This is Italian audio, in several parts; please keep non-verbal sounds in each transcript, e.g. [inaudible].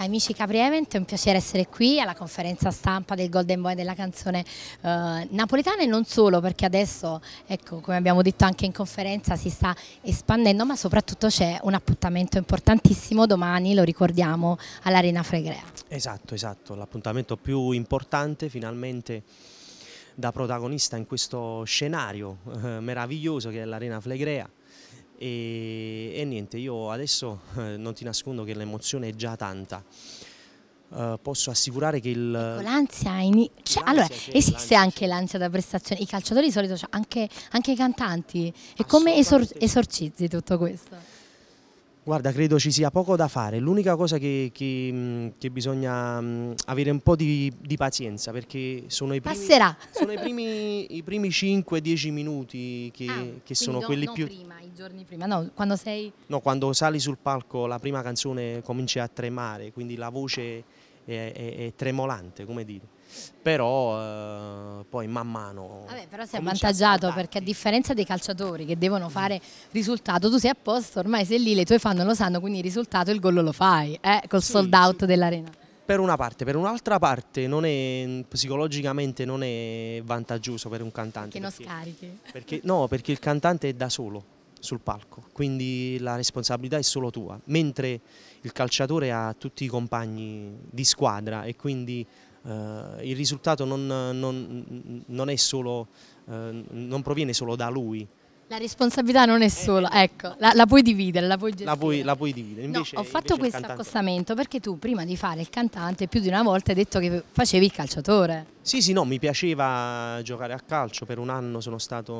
Amici Capri Event, è un piacere essere qui alla conferenza stampa del Golden Boy della canzone eh, napoletana e non solo perché adesso, ecco, come abbiamo detto anche in conferenza, si sta espandendo ma soprattutto c'è un appuntamento importantissimo domani, lo ricordiamo, all'Arena Fregrea. Esatto, esatto, l'appuntamento più importante finalmente da protagonista in questo scenario eh, meraviglioso che è l'Arena Flegrea e, e, niente, io adesso eh, non ti nascondo che l'emozione è già tanta. Uh, posso assicurare che il... Ecco, l'ansia, cioè, allora, esiste anche l'ansia da prestazione, i calciatori di solito, cioè, anche, anche, i cantanti, e come esor esorcizzi tutto questo? Guarda, credo ci sia poco da fare, l'unica cosa che, che, che, bisogna mm, avere un po' di, di pazienza perché sono i primi, [laughs] sono i primi, i primi 5-10 minuti che, ah, che sono quelli no più... prima, i giorni prima, no, quando sei... No, quando sali sul palco la prima canzone comincia a tremare, quindi la voce è, è, è tremolante, come dire però eh, poi man mano Vabbè, però sei avvantaggiato perché a differenza dei calciatori che devono fare risultato tu sei a posto ormai sei lì le tue fan lo sanno quindi il risultato il gol lo fai eh, col sì, sold out sì. dell'arena per una parte, per un'altra parte non è, psicologicamente non è vantaggioso per un cantante. Che non scarichi. Perché, no, perché il cantante è da solo sul palco, quindi la responsabilità è solo tua, mentre il calciatore ha tutti i compagni di squadra e quindi il risultato non, non, non, solo, uh, non, proviene solo da lui. La responsabilità non è solo, eh, ecco, la, la, puoi dividere, la puoi gestire. La puoi, la puoi dividere. Invece, no, ho fatto questo accostamento perché tu prima di fare il cantante più di una volta hai detto che facevi il calciatore. Sì, sì, no, mi piaceva giocare a calcio, per un anno sono stato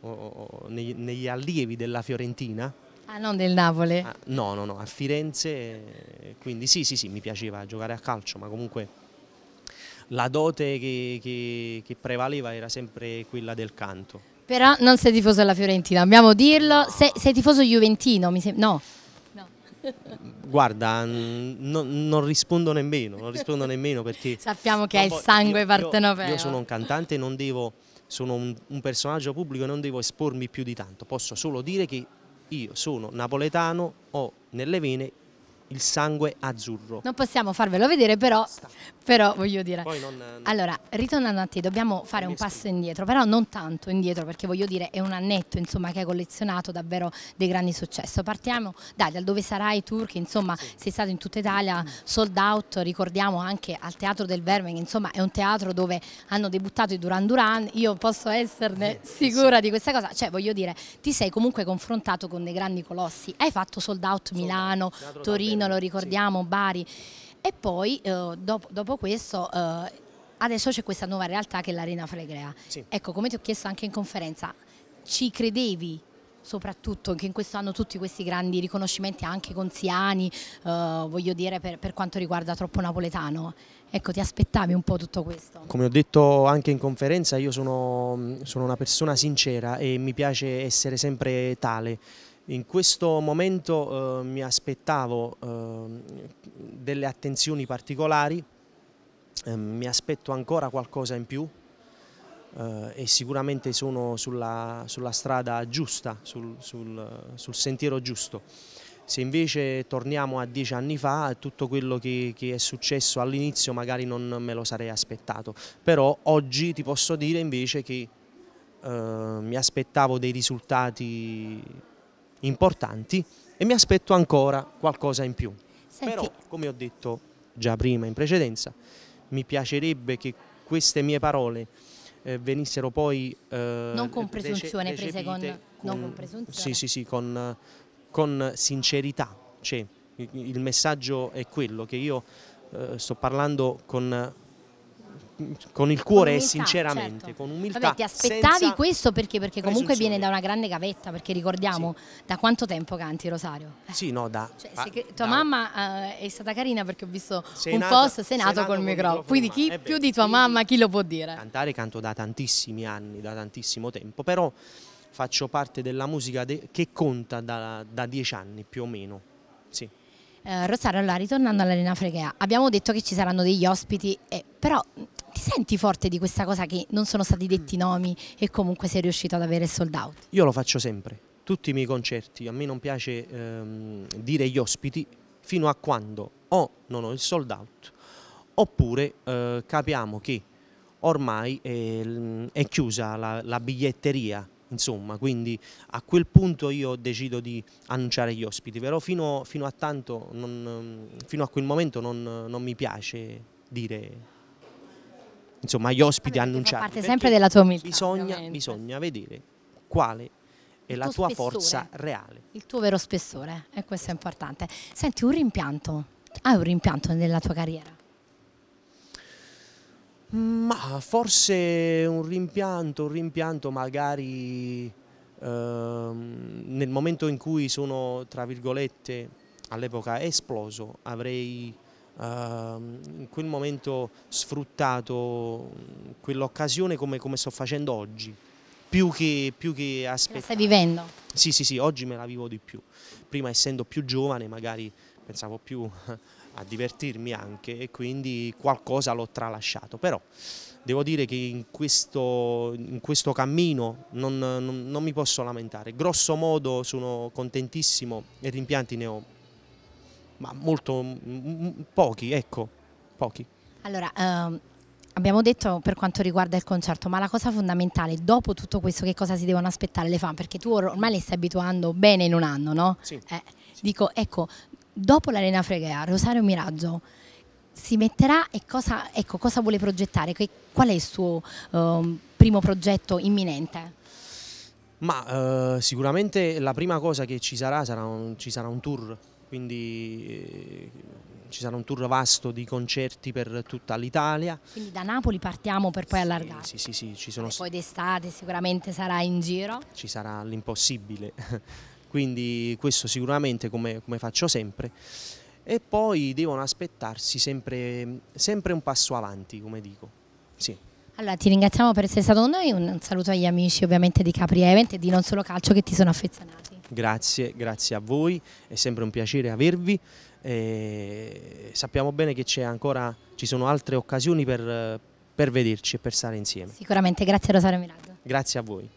oh, oh, negli, negli allievi della Fiorentina. Ah, non del Napoli? Ah, no, no, no, a Firenze, quindi sì, sì, sì, mi piaceva giocare a calcio, ma comunque la dote che, che, che prevaleva era sempre quella del canto. Però non sei tifoso della Fiorentina, dobbiamo dirlo. No. Sei, sei, tifoso juventino, mi sembra. No. no. [laughs] Guarda, non, non, rispondo nemmeno, non rispondo nemmeno perché... [laughs] Sappiamo che hai il sangue partenopeo. Io, io sono un cantante, non devo, sono un, un personaggio pubblico e non devo espormi più di tanto. Posso solo dire che io sono napoletano, ho nelle vene il sangue azzurro. Non possiamo farvelo vedere, però, però voglio dire. Non, allora, ritornando a te, dobbiamo fare un passo indietro, però non tanto indietro, perché voglio dire, è un annetto insomma, che hai collezionato davvero dei grandi successi. Partiamo dai, dal dove sarai tour, che insomma sì. sei stato in tutta Italia, sold out, ricordiamo anche al Teatro del Verme, che insomma è un teatro dove hanno debuttato i Duran Duran, io posso esserne sicura sì. di questa cosa, cioè voglio dire, ti sei comunque confrontato con dei grandi colossi, hai fatto sold out Milano, Torino, Torino, lo ricordiamo. Bari. E poi eh, dopo, dopo, questo eh, adesso c'è questa nuova realtà che è l'Arena Flegrea. Sì. Ecco, come ti ho chiesto anche in conferenza, ci credevi soprattutto che in questo anno tutti questi grandi riconoscimenti anche con Siani, eh, voglio dire per, per, quanto riguarda troppo napoletano. Ecco, ti aspettavi un po' tutto questo? Come ho detto anche in conferenza, io sono, sono una persona sincera e mi piace essere sempre tale. In questo momento eh, mi aspettavo eh, delle attenzioni particolari, eh, mi aspetto ancora qualcosa in più eh, e sicuramente sono sulla, sulla strada giusta, sul, sul, sul, sentiero giusto. Se invece torniamo a dieci anni fa, tutto quello che, che è successo all'inizio magari non me lo sarei aspettato, però oggi ti posso dire invece che eh, mi aspettavo dei risultati importanti e mi aspetto ancora qualcosa in più. Senti. Però, come ho detto già prima in precedenza, mi piacerebbe che queste mie parole eh, venissero poi eh, non con presunzione prese con, con, non con presunzione sì sì sì con, con sincerità cioè, il, messaggio è quello che io eh, sto parlando con con il cuore e sinceramente, certo. con umiltà. Vabbè, ti aspettavi questo perché? Perché comunque viene da una grande gavetta, perché ricordiamo sì. da quanto tempo canti Rosario? Eh. Sì, no, da... Cioè, ah, tua da, mamma uh, è stata carina perché ho visto un post, sei nato col microfono, quindi chi eh più di tua mamma, chi lo può dire? Cantare canto da tantissimi anni, da tantissimo tempo, però faccio parte della musica che conta da, da dieci anni più o meno, sì. Eh, Rosario, allora ritornando all'Arena Fregea, abbiamo detto che ci saranno degli ospiti, eh, però ti senti forte di questa cosa che non sono stati detti nomi e comunque sei riuscito ad avere sold out? Io lo faccio sempre, tutti i miei concerti, a me non piace ehm, dire gli ospiti fino a quando o non ho il sold out oppure eh, capiamo che ormai è, è chiusa la, la, biglietteria, insomma, quindi a quel punto io decido di annunciare gli ospiti, però fino, fino a tanto, non, fino a quel momento non, non mi piace dire insomma agli ospiti annunciati. Parte sempre della tua umiltà. Bisogna, bisogna vedere quale è la tua spessore, forza reale. Il tuo vero spessore, e questo è importante. Senti, un rimpianto, hai un rimpianto nella tua carriera? Ma forse un rimpianto, un rimpianto magari ehm, nel momento in cui sono, tra virgolette, all'epoca esploso, avrei in quel momento sfruttato quell'occasione come, come, sto facendo oggi, più che, più che aspettare. La stai vivendo? Sì, sì, sì, oggi me la vivo di più. Prima essendo più giovane magari pensavo più a divertirmi anche e quindi qualcosa l'ho tralasciato, però devo dire che in questo, in questo cammino non, non, non, mi posso lamentare, grosso modo sono contentissimo e rimpianti ne ho, ma molto, pochi, ecco, pochi. Allora, ehm, abbiamo detto per quanto riguarda il concerto, ma la cosa fondamentale, dopo tutto questo, che cosa si devono aspettare le fan? Perché tu ormai le stai abituando bene in un anno, no? Sì. Eh, sì. Dico, ecco, dopo l'Arena Fregrea, Rosario Miraggio si metterà e cosa, ecco, cosa vuole progettare? Qual è il suo uh, primo progetto imminente? Ma uh, sicuramente la prima cosa che ci sarà sarà un, ci sarà un tour, quindi eh, ci sarà un tour vasto di concerti per tutta l'Italia. Quindi da Napoli partiamo per poi sì, allargare? Sì, sì, sì. Ci sono... E poi d'estate sicuramente sarà in giro? Ci sarà l'impossibile [laughs] quindi questo sicuramente come, come faccio sempre e poi devono aspettarsi sempre, sempre un passo avanti come dico. Sì. Allora ti ringraziamo per essere stato con noi, un saluto agli amici ovviamente di Capri Event e di Non Solo Calcio che ti sono affezionati. Grazie, grazie a voi, è sempre un piacere avervi. E sappiamo bene che ancora, ci sono altre occasioni per, per vederci e per stare insieme. Sicuramente, grazie Rosario Miraggio. Grazie a voi.